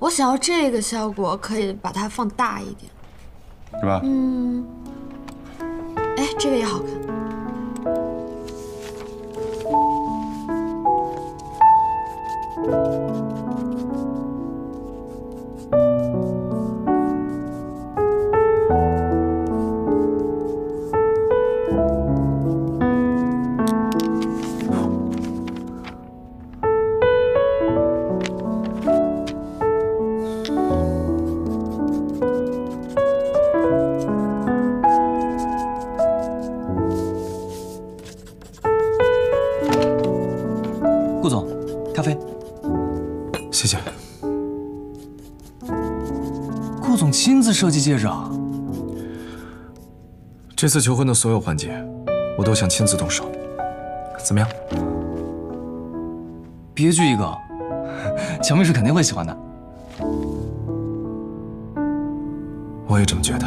我想要这个效果，可以把它放大一点。是吧？嗯，哎，这个也好看。顾总，咖啡。谢谢。顾总亲自设计戒指啊？这次求婚的所有环节，我都想亲自动手。怎么样？别具一格，乔秘书肯定会喜欢的。我也这么觉得。